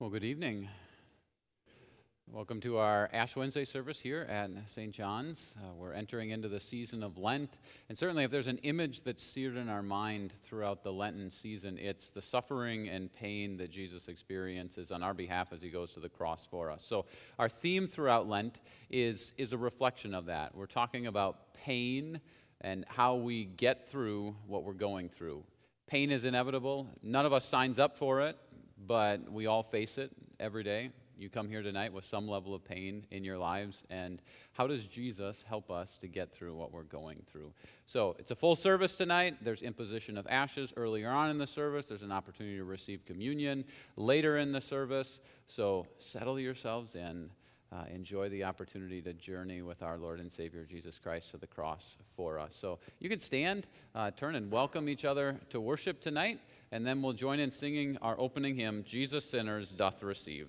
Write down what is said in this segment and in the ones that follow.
Well, good evening. Welcome to our Ash Wednesday service here at St. John's. Uh, we're entering into the season of Lent. And certainly, if there's an image that's seared in our mind throughout the Lenten season, it's the suffering and pain that Jesus experiences on our behalf as he goes to the cross for us. So, our theme throughout Lent is, is a reflection of that. We're talking about pain and how we get through what we're going through. Pain is inevitable, none of us signs up for it but we all face it every day. You come here tonight with some level of pain in your lives, and how does Jesus help us to get through what we're going through? So, it's a full service tonight. There's imposition of ashes earlier on in the service, there's an opportunity to receive communion later in the service. So, settle yourselves in. Uh, enjoy the opportunity to journey with our Lord and Savior Jesus Christ to the cross for us. So you can stand, uh, turn, and welcome each other to worship tonight and then we'll join in singing our opening hymn, Jesus Sinners Doth Receive.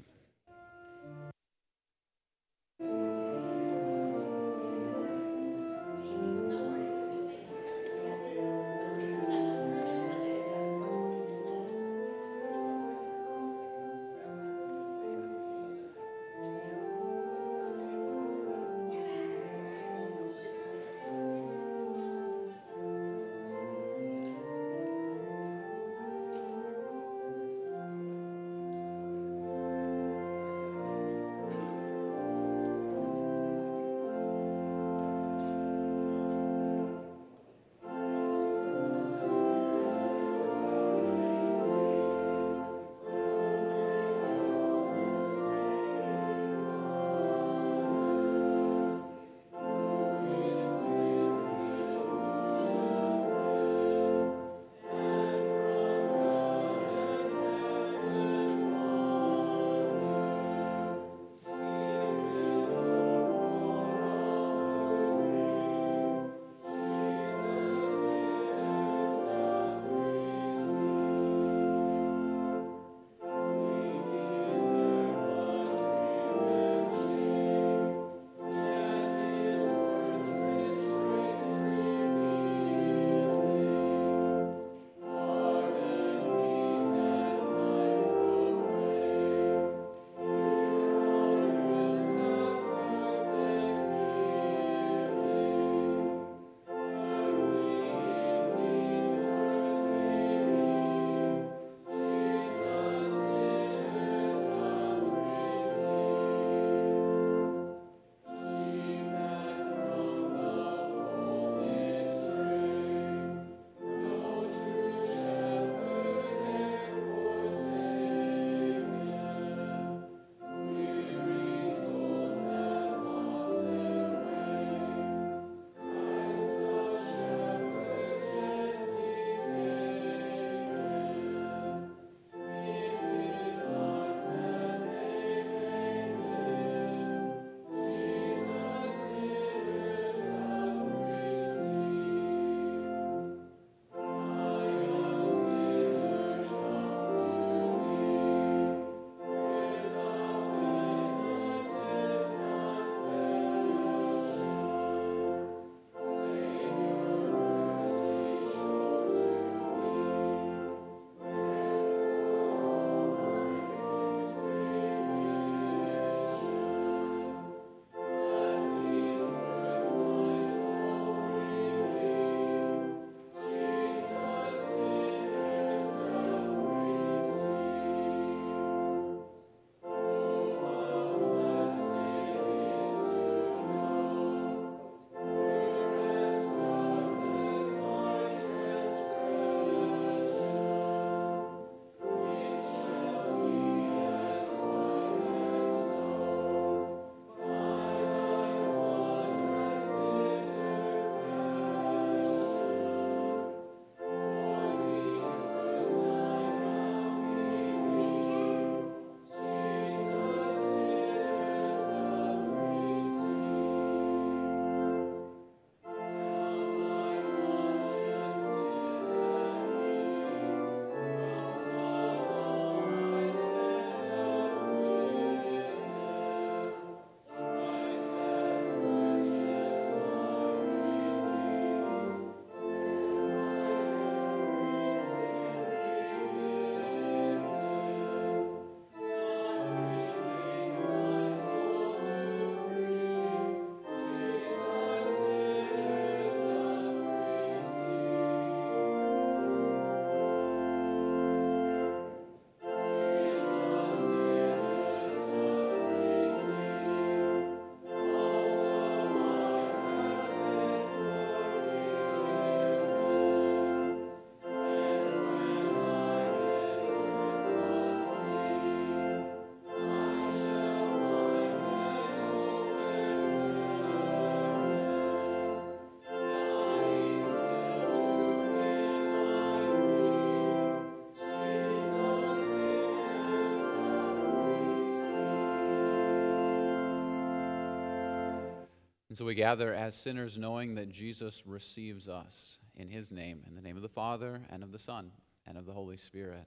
So we gather as sinners, knowing that Jesus receives us in his name, in the name of the Father, and of the Son, and of the Holy Spirit.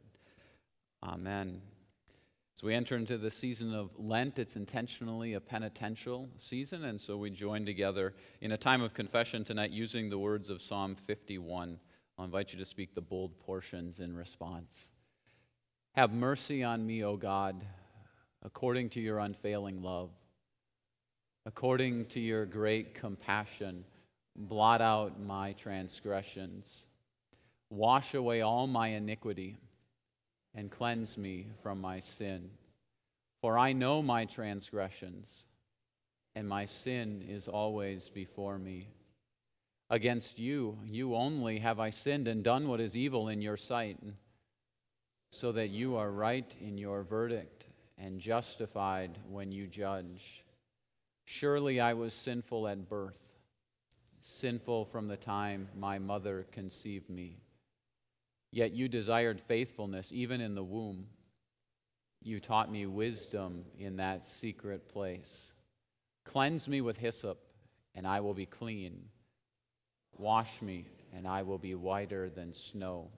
Amen. As we enter into the season of Lent, it's intentionally a penitential season, and so we join together in a time of confession tonight using the words of Psalm 51. I'll invite you to speak the bold portions in response. Have mercy on me, O God, according to your unfailing love. According to your great compassion, blot out my transgressions. Wash away all my iniquity and cleanse me from my sin. For I know my transgressions, and my sin is always before me. Against you, you only have I sinned and done what is evil in your sight, so that you are right in your verdict and justified when you judge. Surely I was sinful at birth, sinful from the time my mother conceived me. Yet you desired faithfulness even in the womb. You taught me wisdom in that secret place. Cleanse me with hyssop, and I will be clean. Wash me, and I will be whiter than snow.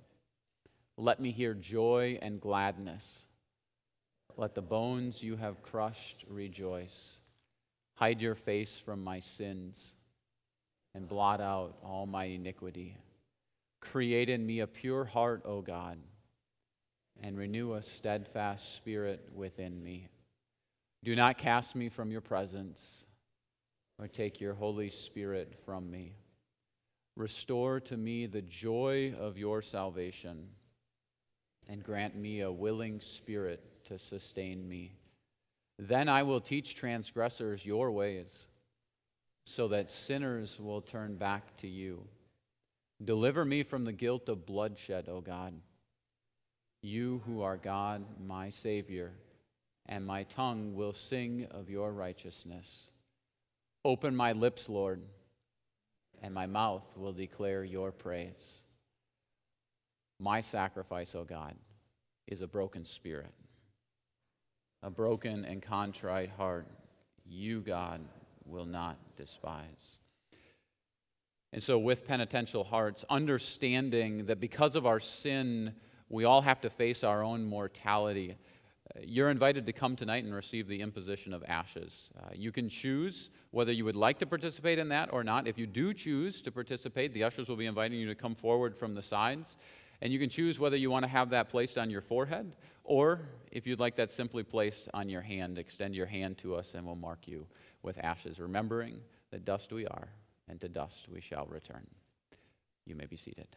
Let me hear joy and gladness. Let the bones you have crushed rejoice. Hide your face from my sins and blot out all my iniquity. Create in me a pure heart, O God, and renew a steadfast spirit within me. Do not cast me from your presence or take your Holy Spirit from me. Restore to me the joy of your salvation and grant me a willing spirit to sustain me. Then I will teach transgressors your ways, so that sinners will turn back to you. Deliver me from the guilt of bloodshed, O God. You who are God, my Savior, and my tongue will sing of your righteousness. Open my lips, Lord, and my mouth will declare your praise. My sacrifice, O God, is a broken spirit, a broken and contrite heart. You, God, will not despise. And so, with penitential hearts, understanding that because of our sin, we all have to face our own mortality. Uh, you're invited to come tonight and receive the imposition of ashes. Uh, you can choose whether you would like to participate in that or not. If you do choose to participate, the ushers will be inviting you to come forward from the sides. And you can choose whether you want to have that placed on your forehead or if you'd like that simply placed on your hand. Extend your hand to us and we'll mark you with ashes, remembering that dust we are and to dust we shall return. You may be seated.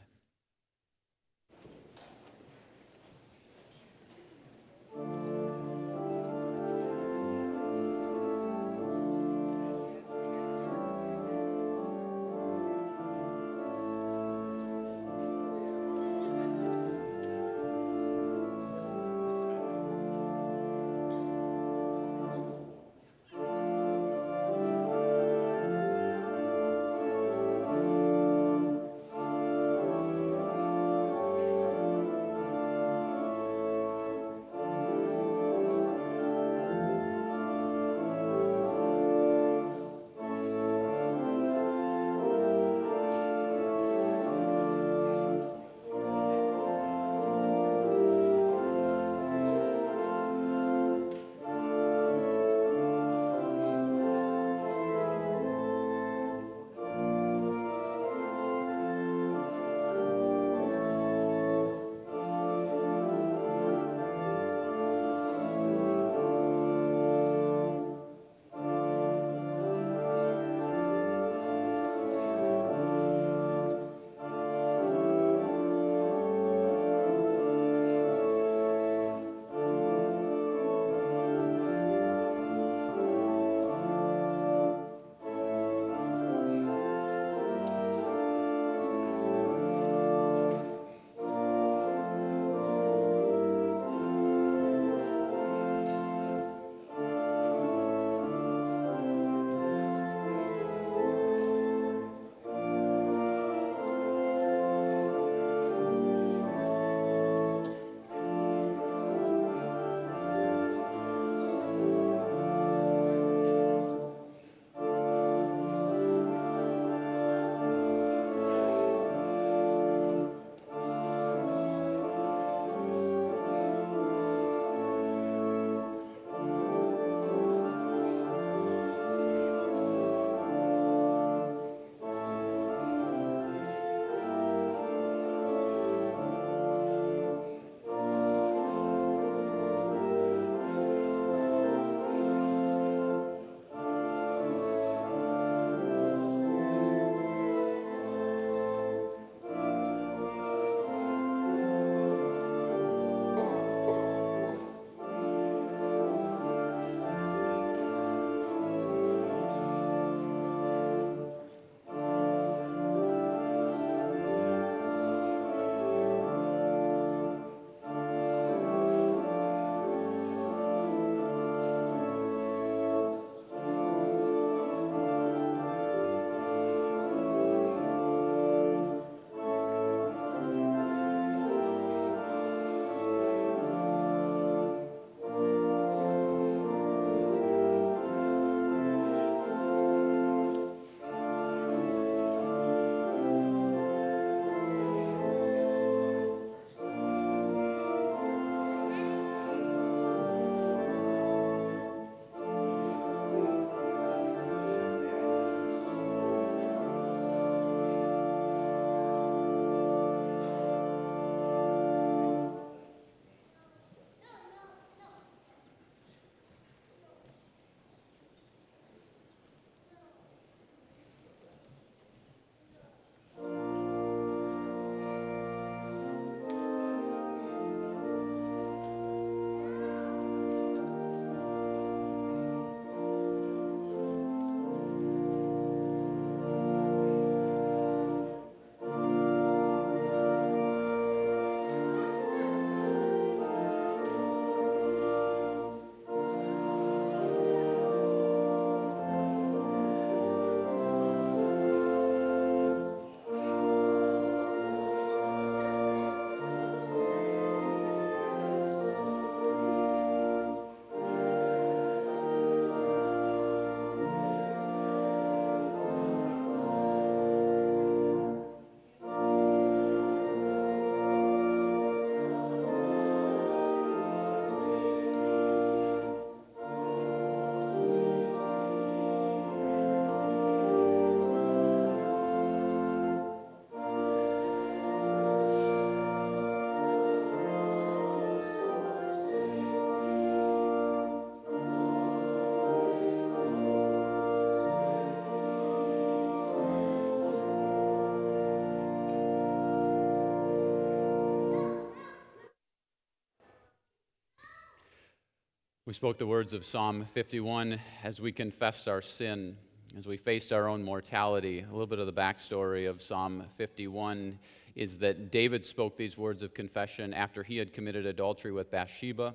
We spoke the words of Psalm 51 as we confessed our sin, as we faced our own mortality. A little bit of the backstory of Psalm 51 is that David spoke these words of confession after he had committed adultery with Bathsheba,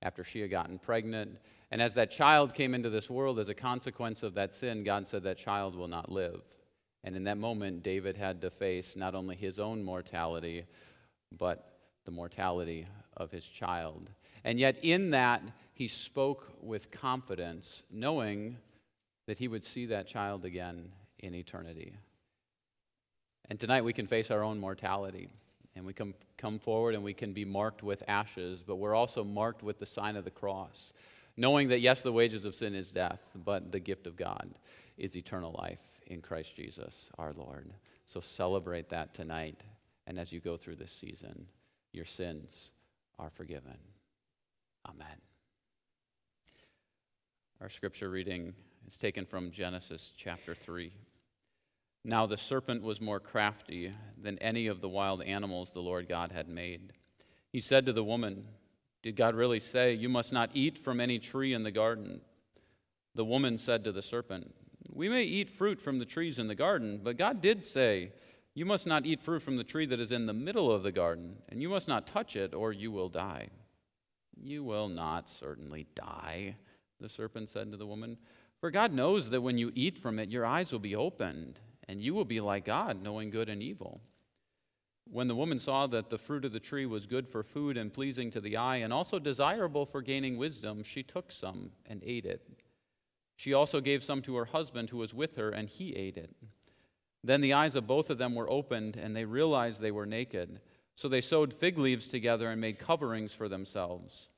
after she had gotten pregnant. And as that child came into this world as a consequence of that sin, God said that child will not live. And in that moment, David had to face not only his own mortality, but the mortality of his child. And yet, in that, he spoke with confidence, knowing that he would see that child again in eternity. And tonight we can face our own mortality and we can come forward and we can be marked with ashes, but we're also marked with the sign of the cross, knowing that yes, the wages of sin is death, but the gift of God is eternal life in Christ Jesus our Lord. So celebrate that tonight. And as you go through this season, your sins are forgiven. Amen. Our scripture reading is taken from Genesis chapter 3. Now the serpent was more crafty than any of the wild animals the Lord God had made. He said to the woman, Did God really say, You must not eat from any tree in the garden? The woman said to the serpent, We may eat fruit from the trees in the garden, but God did say, You must not eat fruit from the tree that is in the middle of the garden, and you must not touch it, or you will die. You will not certainly die, the serpent said to the woman. For God knows that when you eat from it, your eyes will be opened, and you will be like God, knowing good and evil. When the woman saw that the fruit of the tree was good for food and pleasing to the eye, and also desirable for gaining wisdom, she took some and ate it. She also gave some to her husband who was with her, and he ate it. Then the eyes of both of them were opened, and they realized they were naked. So they sewed fig leaves together and made coverings for themselves.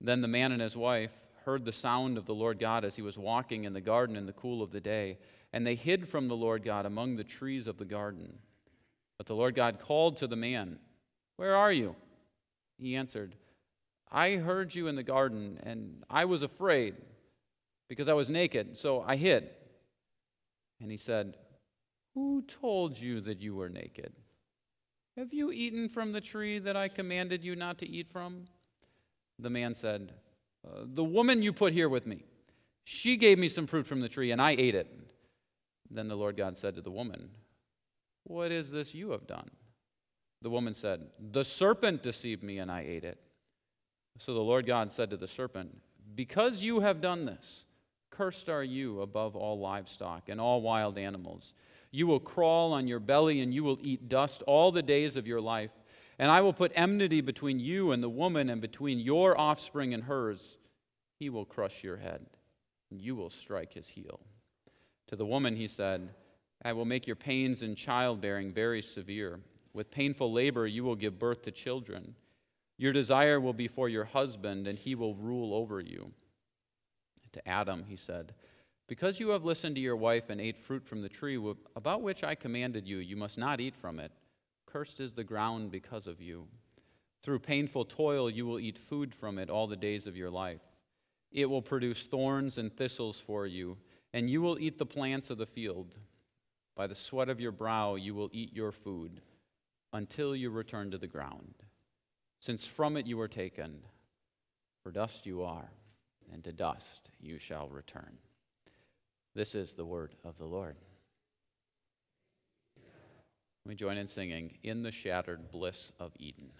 Then the man and his wife heard the sound of the Lord God as he was walking in the garden in the cool of the day, and they hid from the Lord God among the trees of the garden. But the Lord God called to the man, Where are you? He answered, I heard you in the garden, and I was afraid because I was naked, so I hid. And he said, Who told you that you were naked? Have you eaten from the tree that I commanded you not to eat from? The man said, uh, The woman you put here with me, she gave me some fruit from the tree, and I ate it. Then the Lord God said to the woman, What is this you have done? The woman said, The serpent deceived me, and I ate it. So the Lord God said to the serpent, Because you have done this, cursed are you above all livestock and all wild animals. You will crawl on your belly, and you will eat dust all the days of your life. And I will put enmity between you and the woman, and between your offspring and hers. He will crush your head, and you will strike his heel. To the woman, he said, I will make your pains in childbearing very severe. With painful labor, you will give birth to children. Your desire will be for your husband, and he will rule over you. To Adam, he said, Because you have listened to your wife and ate fruit from the tree about which I commanded you, you must not eat from it. Cursed is the ground because of you. Through painful toil, you will eat food from it all the days of your life. It will produce thorns and thistles for you, and you will eat the plants of the field. By the sweat of your brow, you will eat your food until you return to the ground, since from it you were taken. For dust you are, and to dust you shall return. This is the word of the Lord. We join in singing, In the Shattered Bliss of Eden.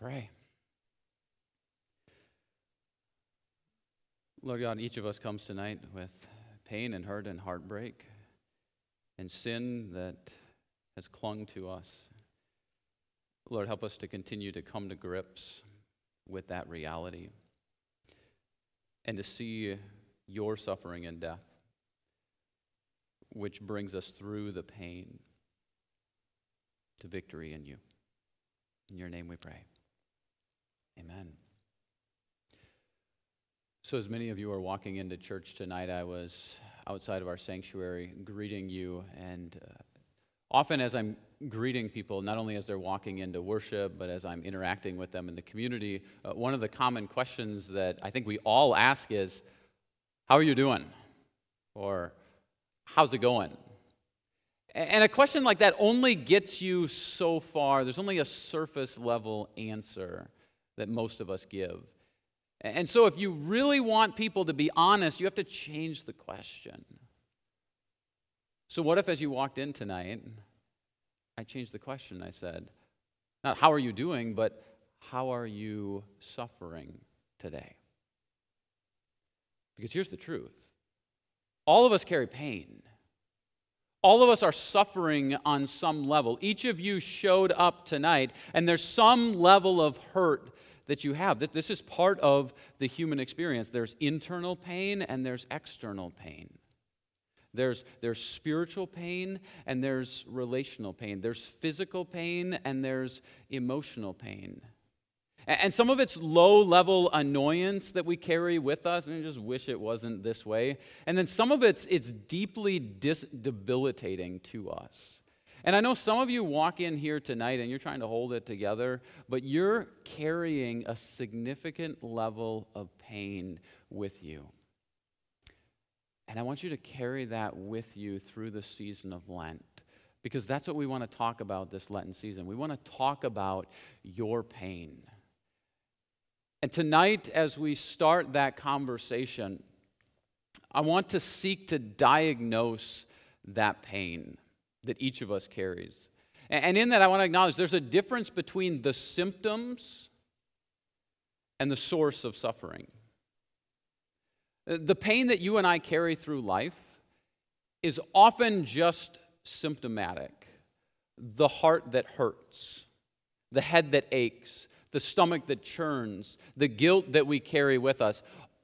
Pray. Lord God, each of us comes tonight with pain and hurt and heartbreak and sin that has clung to us. Lord, help us to continue to come to grips with that reality and to see your suffering and death, which brings us through the pain to victory in you. In your name we pray. Amen. So, as many of you are walking into church tonight, I was outside of our sanctuary greeting you. And uh, often, as I'm greeting people, not only as they're walking into worship, but as I'm interacting with them in the community, uh, one of the common questions that I think we all ask is, How are you doing? Or, How's it going? And a question like that only gets you so far. There's only a surface level answer that most of us give. And so, if you really want people to be honest, you have to change the question. So, what if as you walked in tonight, I changed the question? I said, not how are you doing, but how are you suffering today? Because here's the truth all of us carry pain. All of us are suffering on some level. Each of you showed up tonight, and there's some level of hurt that you have. This is part of the human experience. There's internal pain and there's external pain. There's, there's spiritual pain and there's relational pain. There's physical pain and there's emotional pain. And some of it's low level annoyance that we carry with us, and I just wish it wasn't this way. And then some of it's, it's deeply dis- debilitating to us. And I know some of you walk in here tonight and you're trying to hold it together, but you're carrying a significant level of pain with you. And I want you to carry that with you through the season of Lent because that's what we want to talk about this Lenten season. We want to talk about your pain. And tonight, as we start that conversation, I want to seek to diagnose that pain that each of us carries. And in that, I want to acknowledge there's a difference between the symptoms and the source of suffering. Uh, the pain that you and I carry through life is often just symptomatic the heart that hurts, the head that aches, the stomach that churns, the guilt that we carry with us.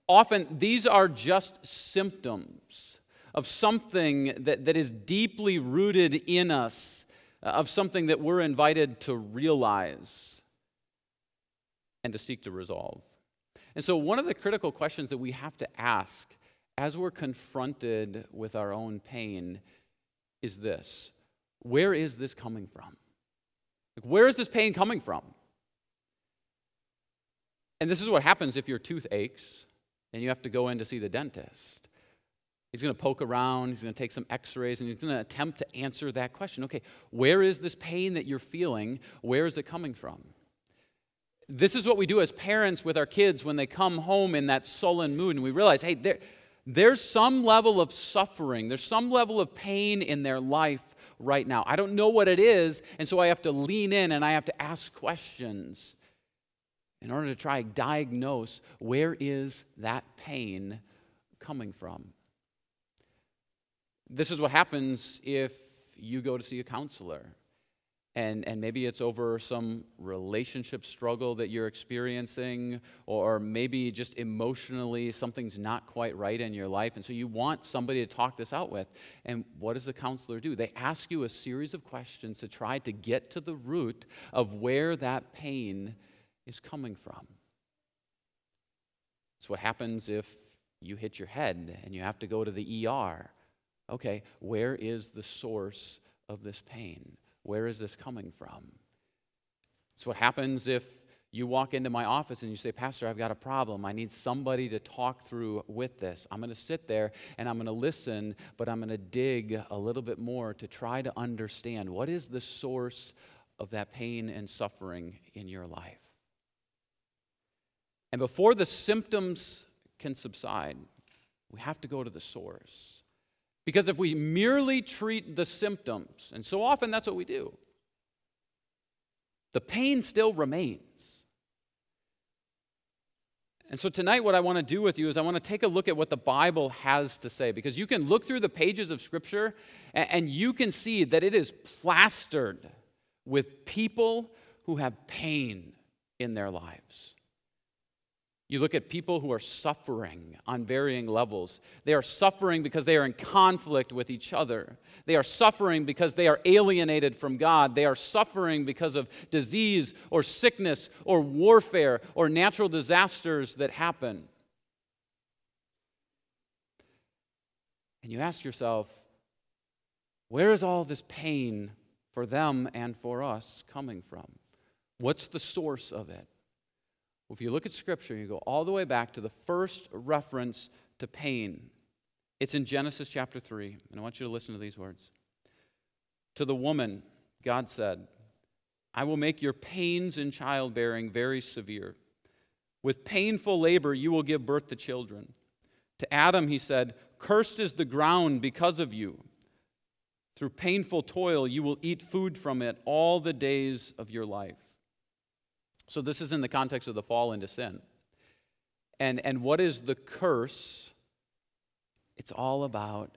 Often, these are just symptoms of something that, that is deeply rooted in us, uh, of something that we're invited to realize and to seek to resolve. And so, one of the critical questions that we have to ask as we're confronted with our own pain is this Where is this coming from? Like, where is this pain coming from? And this is what happens if your tooth aches and you have to go in to see the dentist. He's going to poke around, he's going to take some x rays, and he's going to attempt to answer that question. Okay, where is this pain that you're feeling? Where is it coming from? This is what we do as parents with our kids when they come home in that sullen mood, and we realize, hey, there, there's some level of suffering, there's some level of pain in their life right now. I don't know what it is, and so I have to lean in and I have to ask questions in order to try to diagnose where is that pain coming from. This is what happens if you go to see a counselor. And, and maybe it's over some relationship struggle that you're experiencing, or maybe just emotionally something's not quite right in your life. And so you want somebody to talk this out with. And what does the counselor do? They ask you a series of questions to try to get to the root of where that pain is coming from. It's what happens if you hit your head and you have to go to the ER okay, where is the source of this pain? Where is this coming from? It's what happens if you walk into my office and you say, Pastor, I've got a problem. I need somebody to talk through with this. I'm going to sit there and I'm going to listen, but I'm going to dig a little bit more to try to understand what is the source of that pain and suffering in your life. And before the symptoms can subside, we have to go to the source. Because if we merely treat the symptoms, and so often that's what we do, the pain still remains. And so tonight, what I want to do with you is I want to take a look at what the Bible has to say, because you can look through the pages of Scripture and, you can see that it is plastered with people who have pain in their lives. You look at people who are suffering on varying levels. They are suffering because they are in conflict with each other. They are suffering because they are alienated from God. They are suffering because of disease or sickness or warfare or natural disasters that happen. And you ask yourself, where is all this pain for them and for us coming from? What's the source of it? If you look at Scripture, you go all the way back to the first reference to pain. It's in Genesis chapter 3, and I want you to listen to these words. To the woman, God said, I will make your pains in childbearing very severe. With painful labor, you will give birth to children. To Adam, he said, Cursed is the ground because of you. Through painful toil, you will eat food from it all the days of your life. So, this is in the context of the fall into sin. And, and what is the curse? It's all about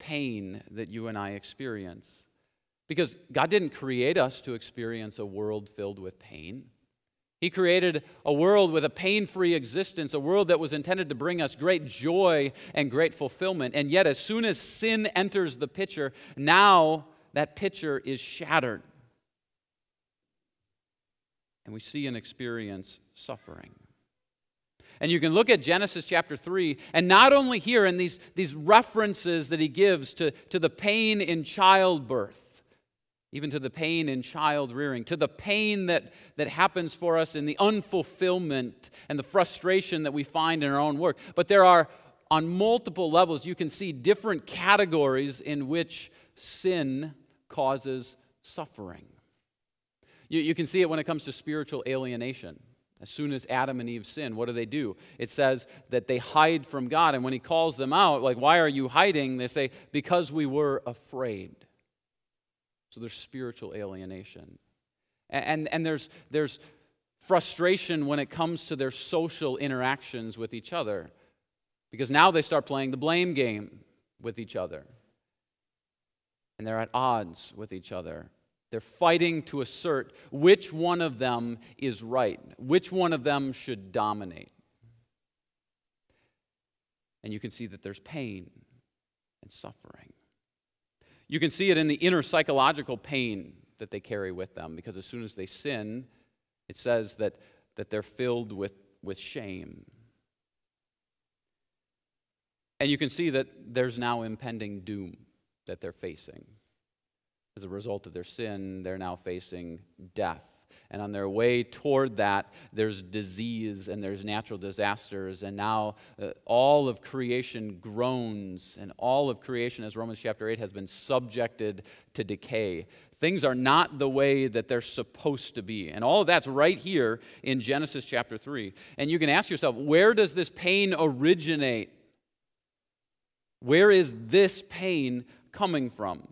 pain that you and I experience. Because God didn't create us to experience a world filled with pain. He created a world with a pain free existence, a world that was intended to bring us great joy and great fulfillment. And yet, as soon as sin enters the picture, now that picture is shattered and we see and experience suffering. And you can look at Genesis chapter 3, and not only here in these, these references that he gives to, to the pain in childbirth, even to the pain in child rearing, to the pain that, that happens for us in the unfulfillment and the frustration that we find in our own work. But there are, on multiple levels, you can see different categories in which sin causes suffering. You, you can see it when it comes to spiritual alienation. As soon as Adam and Eve sin, what do they do? It says that they hide from God. And when he calls them out, like, why are you hiding? They say, because we were afraid. So there's spiritual alienation. And, and, and there's, there's frustration when it comes to their social interactions with each other. Because now they start playing the blame game with each other. And they're at odds with each other. They're fighting to assert which one of them is right, which one of them should dominate. And you can see that there's pain and suffering. You can see it in the inner psychological pain that they carry with them because as soon as they sin, it says that, that they're filled with, with shame. And you can see that there's now impending doom that they're facing. As a result of their sin, they're now facing death. And on their way toward that, there's disease and there's natural disasters. And now uh, all of creation groans, and all of creation, as Romans chapter 8, has been subjected to decay. Things are not the way that they're supposed to be. And all of that's right here in Genesis chapter 3. And you can ask yourself, where does this pain originate? Where is this pain coming from?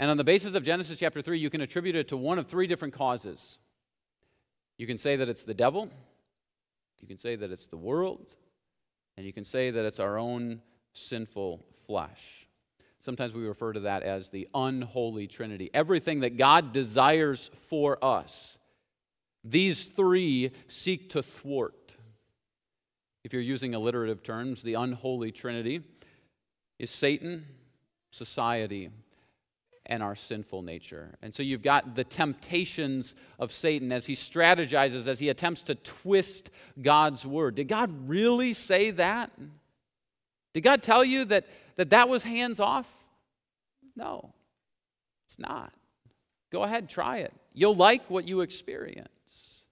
And on the basis of Genesis chapter 3, you can attribute it to one of three different causes. You can say that it's the devil, you can say that it's the world, and you can say that it's our own sinful flesh. Sometimes we refer to that as the unholy trinity. Everything that God desires for us, these three seek to thwart. If you're using alliterative terms, the unholy trinity is Satan, society, and our sinful nature. And so you've got the temptations of Satan as he strategizes, as he attempts to twist God's word. Did God really say that? Did God tell you that that, that was hands off? No, it's not. Go ahead, try it. You'll like what you experience.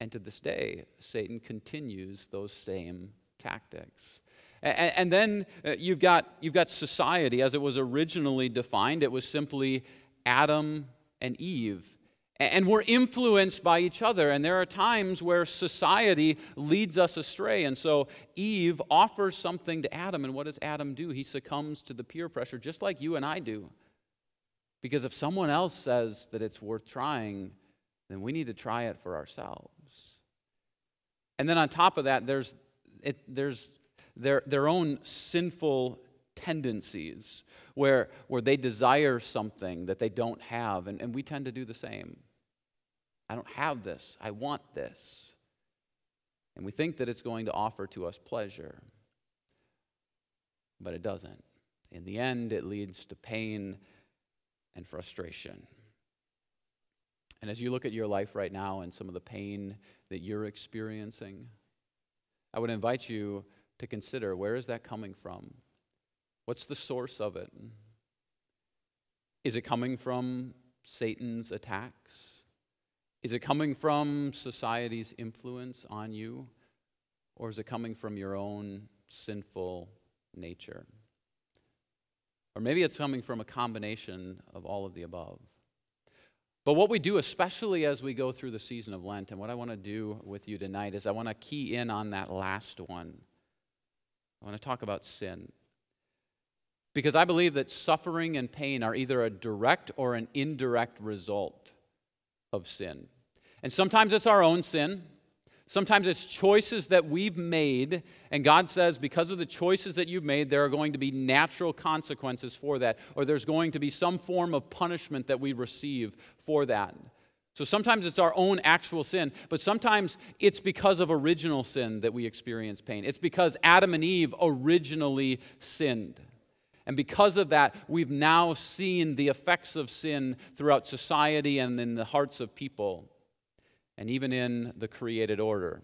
And to this day, Satan continues those same tactics. And, then uh, you've got, you've got society as it was originally defined. It was simply Adam and Eve. And we're influenced by each other. And there are times where society leads us astray. And so Eve offers something to Adam. And what does Adam do? He succumbs to the peer pressure, just like you and I do. Because if someone else says that it's worth trying, then we need to try it for ourselves. And then on top of that, there's, it, there's their, their own sinful tendencies where, where they desire something that they don't have. And, and we tend to do the same. I don't have this. I want this. And we think that it's going to offer to us pleasure. But it doesn't. In the end, it leads to pain and frustration. And as you look at your life right now and some of the pain that you're experiencing, I would invite you to consider where is that coming from? What's the source of it? Is it coming from Satan's attacks? Is it coming from society's influence on you? Or is it coming from your own sinful nature? Or maybe it's coming from a combination of all of the above. But what we do, especially as we go through the season of Lent, and what I want to do with you tonight is I want to key in on that last one. I want to talk about sin. Because I believe that suffering and pain are either a direct or an indirect result of sin. And sometimes it's our own sin. Sometimes it's choices that we've made, and God says, because of the choices that you've made, there are going to be natural consequences for that, or there's going to be some form of punishment that we receive for that. So sometimes it's our own actual sin, but sometimes it's because of original sin that we experience pain. It's because Adam and Eve originally sinned. And because of that, we've now seen the effects of sin throughout society and in the hearts of people and even in the created order.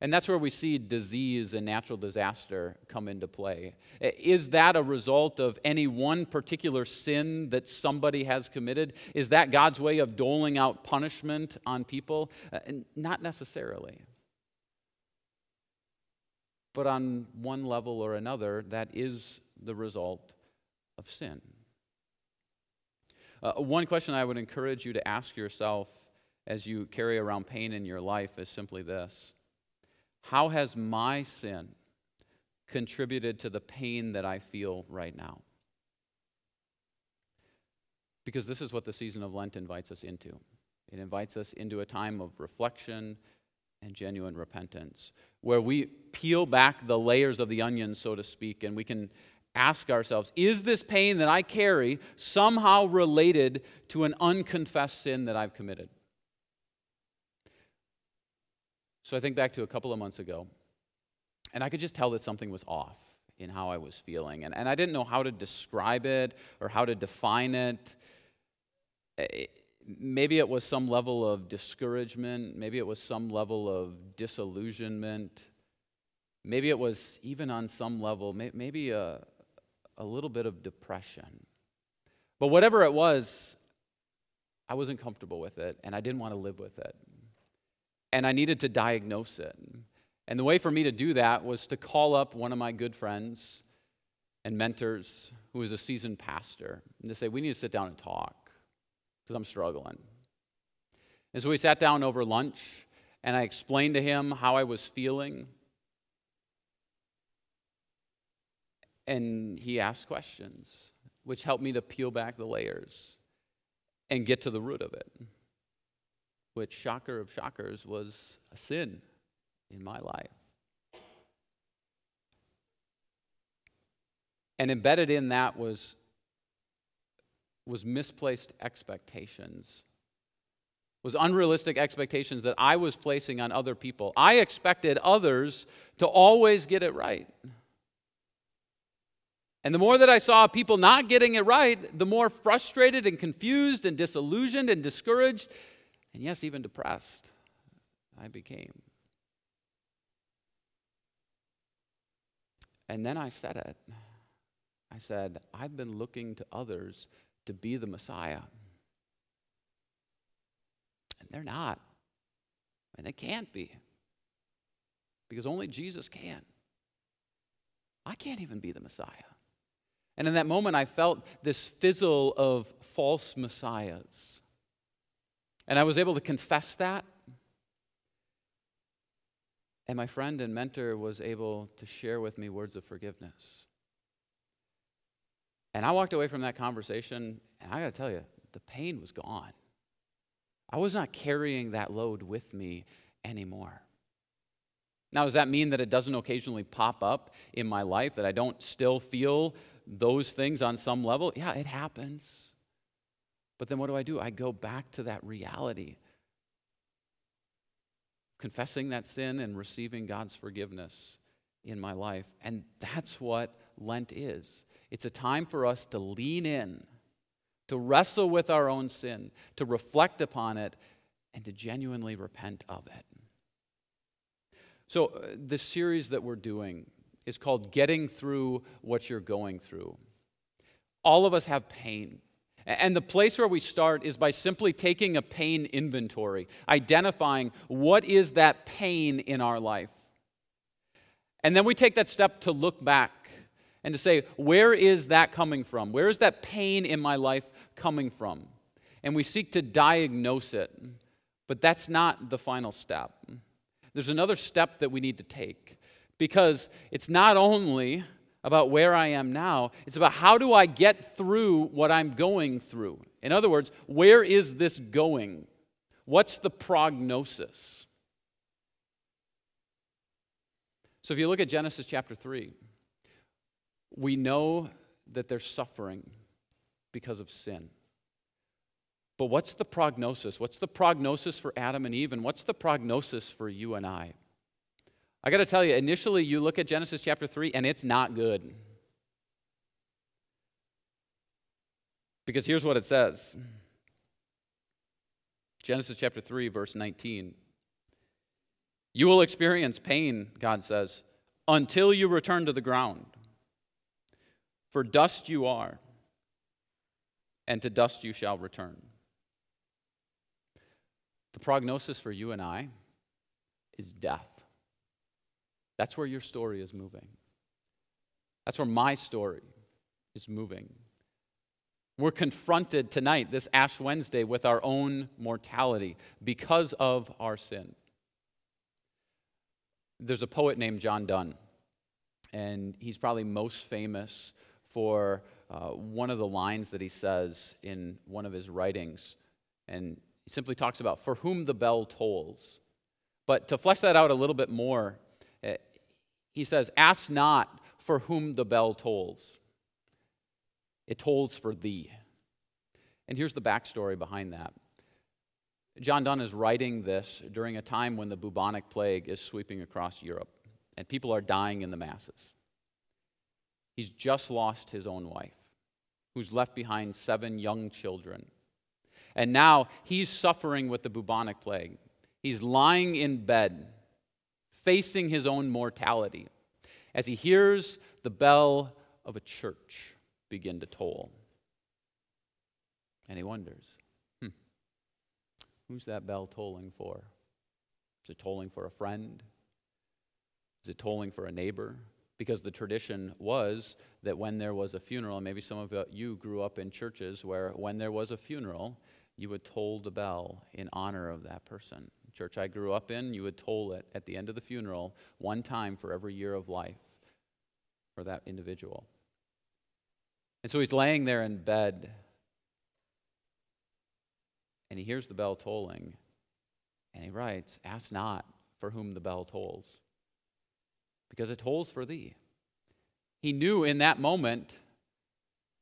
And that's where we see disease and natural disaster come into play. Is that a result of any one particular sin that somebody has committed? Is that God's way of doling out punishment on people? Uh, not necessarily. But on one level or another, that is the result of sin. Uh, one question I would encourage you to ask yourself as you carry around pain in your life is simply this How has my sin contributed to the pain that I feel right now? Because this is what the season of Lent invites us into. It invites us into a time of reflection and genuine repentance, where we peel back the layers of the onion, so to speak, and we can ask ourselves is this pain that I carry somehow related to an unconfessed sin that I've committed? So I think back to a couple of months ago, and I could just tell that something was off in how I was feeling. And, and I didn't know how to describe it or how to define it. it. Maybe it was some level of discouragement, maybe it was some level of disillusionment, maybe it was even on some level, maybe a, a little bit of depression. But whatever it was, I wasn't comfortable with it, and I didn't want to live with it and I needed to diagnose it. And the way for me to do that was to call up one of my good friends and mentors who is a seasoned pastor and to say, We need to sit down and talk because I'm struggling. And so we sat down over lunch and I explained to him how I was feeling. And he asked questions, which helped me to peel back the layers and get to the root of it which, shocker of shockers, was a sin in my life. And embedded in that was, was misplaced expectations, was unrealistic expectations that I was placing on other people. I expected others to always get it right. And the more that I saw people not getting it right, the more frustrated and confused and disillusioned and discouraged and yes, even depressed, I became. And then I said it. I said, I've been looking to others to be the Messiah. And they're not. And they can't be. Because only Jesus can. I can't even be the Messiah. And in that moment, I felt this fizzle of false messiahs. And I was able to confess that. And my friend and mentor was able to share with me words of forgiveness. And I walked away from that conversation, and I got to tell you, the pain was gone. I was not carrying that load with me anymore. Now, does that mean that it doesn't occasionally pop up in my life, that I don't still feel those things on some level? Yeah, it happens. But then what do I do? I go back to that reality, confessing that sin and receiving God's forgiveness in my life. And that's what Lent is it's a time for us to lean in, to wrestle with our own sin, to reflect upon it, and to genuinely repent of it. So, uh, the series that we're doing is called Getting Through What You're Going Through. All of us have pain. And the place where we start is by simply taking a pain inventory, identifying what is that pain in our life. And then we take that step to look back and to say, where is that coming from? Where is that pain in my life coming from? And we seek to diagnose it. But that's not the final step. There's another step that we need to take because it's not only about where I am now, it's about how do I get through what I'm going through. In other words, where is this going? What's the prognosis? So if you look at Genesis chapter 3, we know that they're suffering because of sin. But what's the prognosis? What's the prognosis for Adam and Eve, and what's the prognosis for you and I? I got to tell you, initially you look at Genesis chapter 3, and it's not good. Because here's what it says Genesis chapter 3, verse 19. You will experience pain, God says, until you return to the ground. For dust you are, and to dust you shall return. The prognosis for you and I is death. That's where your story is moving. That's where my story is moving. We're confronted tonight, this Ash Wednesday, with our own mortality because of our sin. There's a poet named John Donne, and he's probably most famous for uh, one of the lines that he says in one of his writings. And he simply talks about, for whom the bell tolls. But to flesh that out a little bit more, he says, Ask not for whom the bell tolls, it tolls for thee. And here's the backstory behind that. John Donne is writing this during a time when the bubonic plague is sweeping across Europe, and people are dying in the masses. He's just lost his own wife, who's left behind seven young children. And now he's suffering with the bubonic plague. He's lying in bed, facing his own mortality, as he hears the bell of a church begin to toll. And he wonders hmm, who's that bell tolling for? Is it tolling for a friend? Is it tolling for a neighbor? because the tradition was that when there was a funeral, maybe some of you grew up in churches where when there was a funeral, you would toll the bell in honor of that person. Church I grew up in, you would toll it at the end of the funeral one time for every year of life for that individual. And so he's laying there in bed and he hears the bell tolling and he writes, Ask not for whom the bell tolls because it tolls for thee. He knew in that moment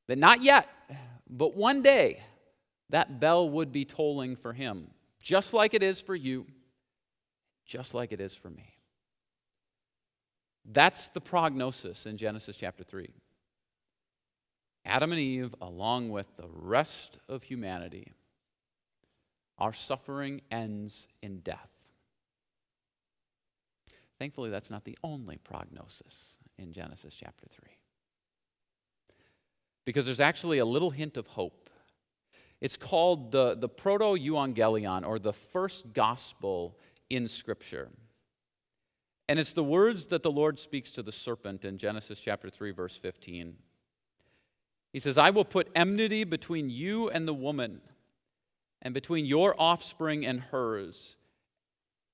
that not yet, but one day, that bell would be tolling for him, just like it is for you, just like it is for me. That's the prognosis in Genesis chapter 3. Adam and Eve, along with the rest of humanity, our suffering ends in death. Thankfully, that's not the only prognosis in Genesis chapter 3. Because there's actually a little hint of hope. It's called the, the Protoevangelium, or the first gospel in Scripture. And it's the words that the Lord speaks to the serpent in Genesis chapter 3, verse 15. He says, I will put enmity between you and the woman, and between your offspring and hers.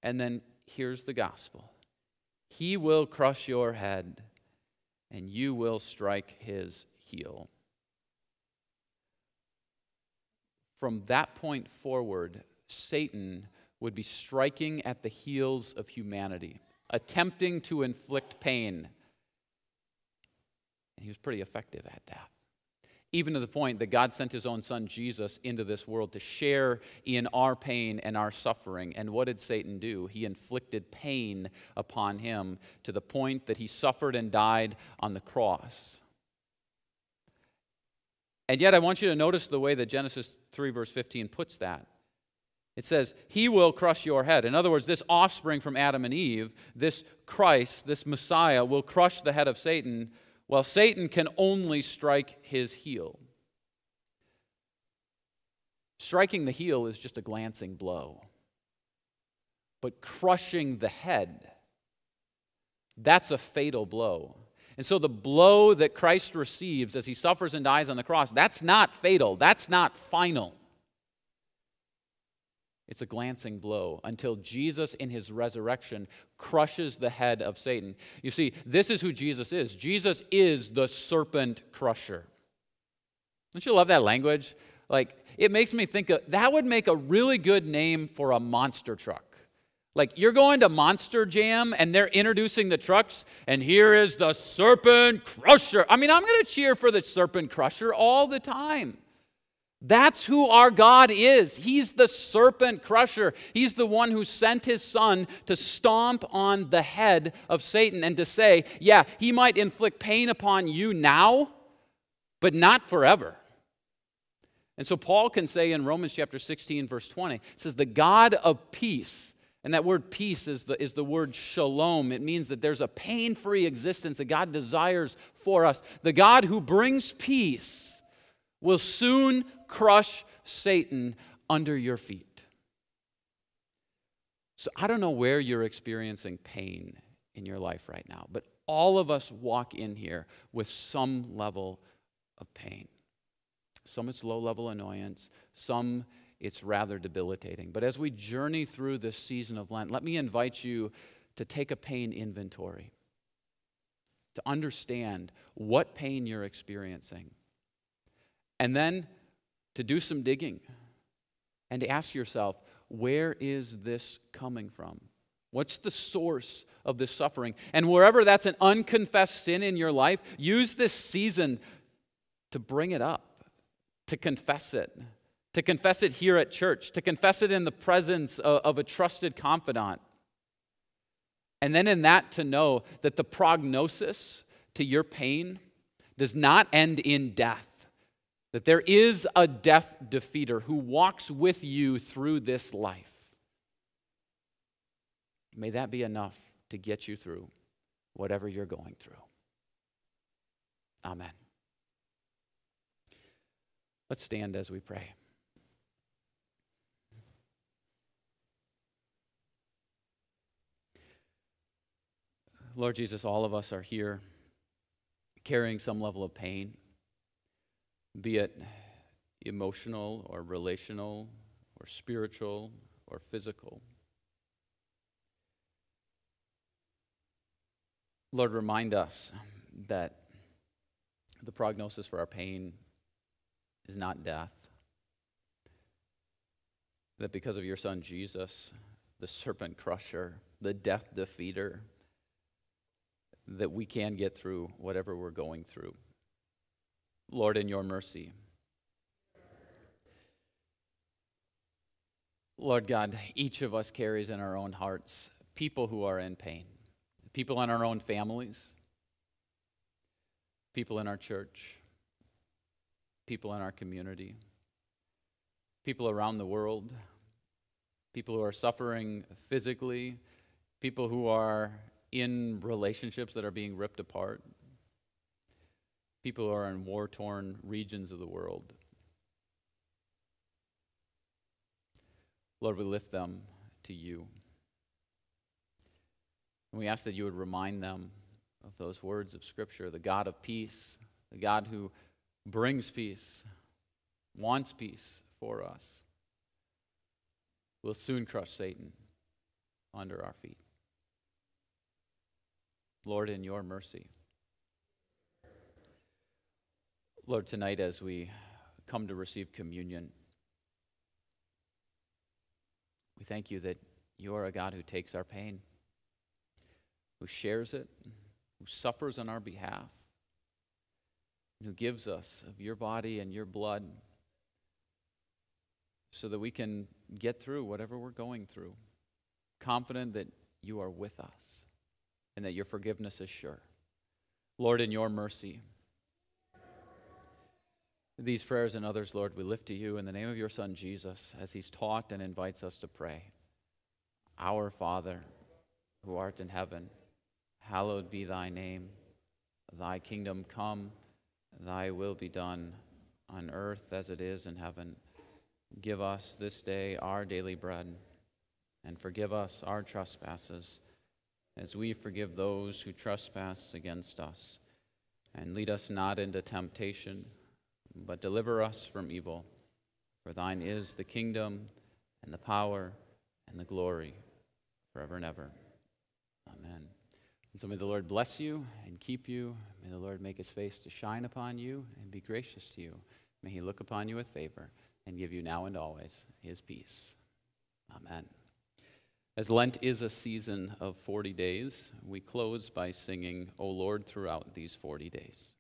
And then here's the gospel he will crush your head, and you will strike his heel. From that point forward, Satan would be striking at the heels of humanity. attempting to inflict pain. And he was pretty effective at that. Even to the point that God sent his own son Jesus into this world to share in our pain and our suffering. And what did Satan do? He inflicted pain upon him to the point that he suffered and died on the cross. And yet, I want you to notice the way that Genesis 3, verse 15 puts that. It says, He will crush your head. In other words, this offspring from Adam and Eve, this Christ, this Messiah, will crush the head of Satan, while Satan can only strike his heel. Striking the heel is just a glancing blow. But crushing the head, that's a fatal blow. And so the blow that Christ receives as he suffers and dies on the cross, that's not fatal, that's not final. It's a glancing blow until Jesus, in his resurrection, crushes the head of Satan. You see, this is who Jesus is. Jesus is the serpent crusher. Don't you love that language? Like, it makes me think of, that would make a really good name for a monster truck. Like you're going to Monster Jam and they're introducing the trucks, and here is the Serpent Crusher. I mean, I'm going to cheer for the Serpent Crusher all the time. That's who our God is. He's the serpent crusher. He's the one who sent his son to stomp on the head of Satan and to say, yeah, he might inflict pain upon you now, but not forever. And so Paul can say in Romans chapter 16, verse 20, it says, The God of peace and that word peace is the, is the word shalom. It means that there's a pain free existence that God desires for us. The God who brings peace will soon crush Satan under your feet. So I don't know where you're experiencing pain in your life right now, but all of us walk in here with some level of pain. Some it's low level annoyance, some it's rather debilitating. But as we journey through this season of Lent, let me invite you to take a pain inventory, to understand what pain you're experiencing, and then to do some digging and to ask yourself, where is this coming from? What's the source of this suffering? And wherever that's an unconfessed sin in your life, use this season to bring it up, to confess it to confess it here at church, to confess it in the presence of, of a trusted confidant. And then in that, to know that the prognosis to your pain does not end in death, that there is a death defeater who walks with you through this life. May that be enough to get you through whatever you're going through. Amen. Let's stand as we pray. Lord Jesus, all of us are here carrying some level of pain, be it emotional or relational or spiritual or physical. Lord, remind us that the prognosis for our pain is not death. That because of your son Jesus, the serpent crusher, the death defeater, that we can get through whatever we're going through. Lord, in your mercy. Lord God, each of us carries in our own hearts people who are in pain, people in our own families, people in our church, people in our community, people around the world, people who are suffering physically, people who are in relationships that are being ripped apart, people who are in war torn regions of the world. Lord, we lift them to you. And we ask that you would remind them of those words of Scripture the God of peace, the God who brings peace, wants peace for us, will soon crush Satan under our feet. Lord, in your mercy. Lord, tonight as we come to receive communion, we thank you that you are a God who takes our pain. who shares it, who suffers on our behalf, who gives us of your body and your blood so that we can get through whatever we're going through, confident that you are with us and that your forgiveness is sure. Lord, in your mercy, these prayers and others, Lord, we lift to you in the name of your Son, Jesus, as he's taught and invites us to pray. Our Father, who art in heaven, hallowed be thy name. Thy kingdom come, thy will be done on earth as it is in heaven. Give us this day our daily bread, and forgive us our trespasses, as we forgive those who trespass against us. And lead us not into temptation, but deliver us from evil. For thine is the kingdom, and the power, and the glory, forever and ever. Amen. And so may the Lord bless you and keep you. May the Lord make his face to shine upon you and be gracious to you. May he look upon you with favor and give you now and always his peace. Amen. As Lent is a season of 40 days, we close by singing, O Lord, throughout these 40 days.